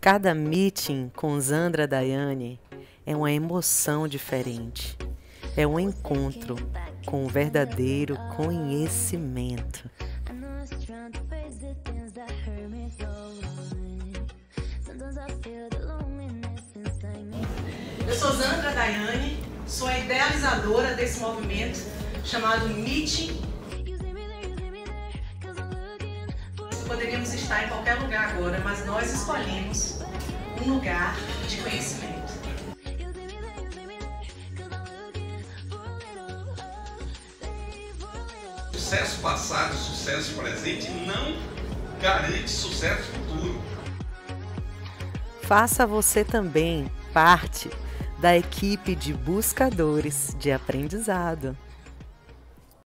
Cada meeting com Zandra Daiane é uma emoção diferente. É um encontro com o verdadeiro conhecimento. Eu sou Zandra Daiane, sou a idealizadora desse movimento chamado Meeting. Poderíamos estar em qualquer lugar agora, mas nós escolhemos um lugar de conhecimento. Sucesso passado, sucesso presente não garante sucesso futuro. Faça você também parte da equipe de buscadores de aprendizado.